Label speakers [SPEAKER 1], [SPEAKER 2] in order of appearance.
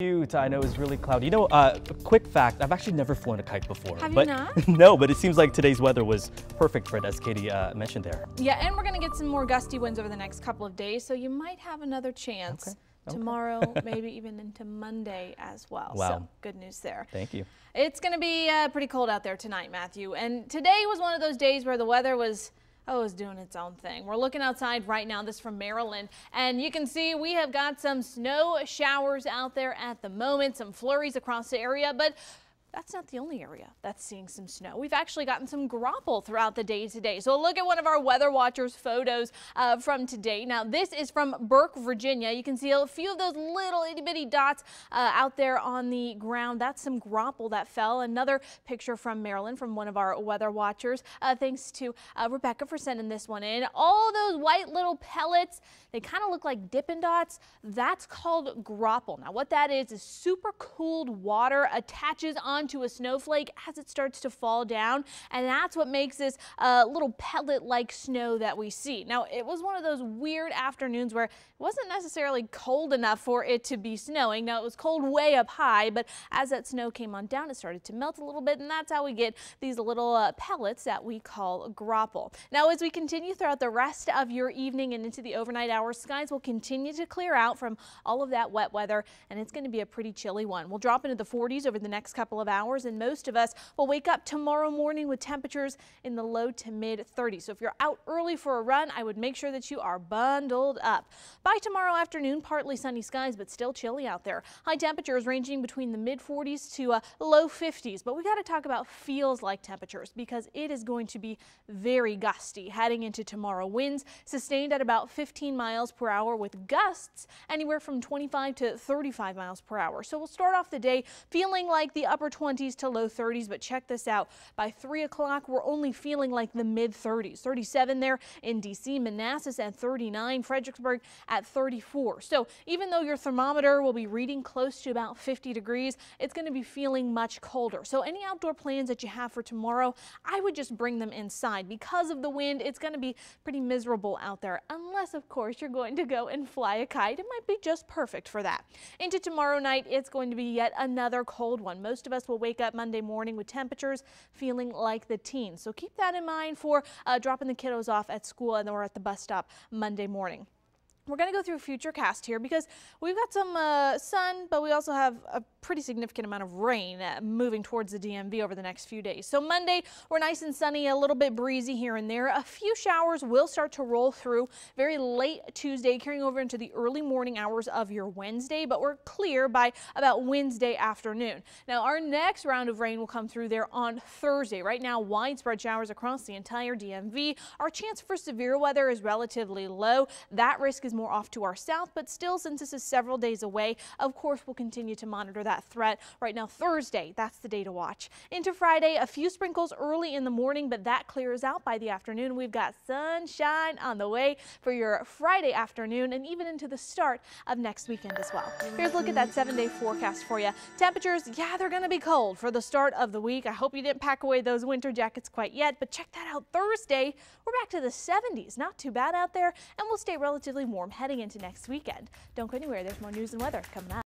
[SPEAKER 1] Cute. I know it's really cloudy. You know, uh, a quick fact, I've actually never flown a kite before.
[SPEAKER 2] Have you
[SPEAKER 1] but
[SPEAKER 2] not?
[SPEAKER 1] no, but it seems like today's weather was perfect for it, as Katie uh, mentioned there.
[SPEAKER 2] Yeah, and we're going to get some more gusty winds over the next couple of days, so you might have another chance
[SPEAKER 1] Okay, okay.
[SPEAKER 2] tomorrow, maybe even into Monday as well.
[SPEAKER 1] Wow.
[SPEAKER 2] So good news there.
[SPEAKER 1] Thank you.
[SPEAKER 2] It's going to be uh, pretty cold out there tonight, Matthew. And today was one of those days where the weather was. Oh, it was doing its own thing. We're looking outside right now. This from Maryland. And you can see we have got some snow showers out there at the moment, some flurries across the area. But that's not the only area that's seeing some snow. We've actually gotten some graupel throughout the day today. So look at one of our weather watchers photos uh, from today. Now this is from Burke, Virginia. You can see a few of those little itty bitty dots uh, out there on the ground. That's some graupel that fell. Another picture from Maryland from one of our weather watchers. Uh, thanks to uh, Rebecca for sending this one in. All those white little pellets, they kind of look like Dippin' Dots. That's called graupel. Now what that is is super cooled water attaches on onto a snowflake as it starts to fall down. And that's what makes this uh, little pellet-like snow that we see. Now, it was one of those weird afternoons where it wasn't necessarily cold enough for it to be snowing. Now, it was cold way up high, but as that snow came on down, it started to melt a little bit, and that's how we get these little uh, pellets that we call graupel. Now, as we continue throughout the rest of your evening and into the overnight hours, skies will continue to clear out from all of that wet weather, and it's going to be a pretty chilly one. We'll drop into the 40s over the next couple of hours, and most of us will wake up tomorrow morning with temperatures in the low to mid 30s. So if you're out early for a run, I would make sure that you are bundled up. By tomorrow afternoon, partly sunny skies, but still chilly out there. High temperatures ranging between the mid 40s to uh, low 50s. But we got to talk about feels like temperatures because it is going to be very gusty heading into tomorrow. Winds sustained at about 15 miles per hour with gusts anywhere from 25 to 35 miles per hour. So we'll start off the day feeling like the upper 20s to low 30s, but check this out. By 3 o'clock, we're only feeling like the mid 30s. 37 there in D.C., Manassas at 39, Fredericksburg at 34. So even though your thermometer will be reading close to about 50 degrees, it's going to be feeling much colder. So any outdoor plans that you have for tomorrow, I would just bring them inside. Because of the wind, it's going to be pretty miserable out there, unless, of course, you're going to go and fly a kite. It might be just perfect for that. Into tomorrow night, it's going to be yet another cold one. Most of us will wake up Monday morning with temperatures feeling like the teens. So keep that in mind for uh, dropping the kiddos off at school and or at the bus stop Monday morning. We're going to go through Futurecast here because we've got some uh, sun, but we also have a pretty significant amount of rain uh, moving towards the DMV over the next few days. So Monday, we're nice and sunny, a little bit breezy here and there. A few showers will start to roll through very late Tuesday, carrying over into the early morning hours of your Wednesday, but we're clear by about Wednesday afternoon. Now, our next round of rain will come through there on Thursday. Right now, widespread showers across the entire DMV. Our chance for severe weather is relatively low. That risk is more off to our south, but still, since this is several days away, of course, we'll continue to monitor that threat. Right now, Thursday, that's the day to watch. Into Friday, a few sprinkles early in the morning, but that clears out by the afternoon. We've got sunshine on the way for your Friday afternoon and even into the start of next weekend as well. Here's a look at that seven day forecast for you. Temperatures, yeah, they're going to be cold for the start of the week. I hope you didn't pack away those winter jackets quite yet, but check that out. Thursday, we're back to the 70s. Not too bad out there, and we'll stay relatively warm heading into next weekend. Don't go anywhere. There's more news and weather coming up.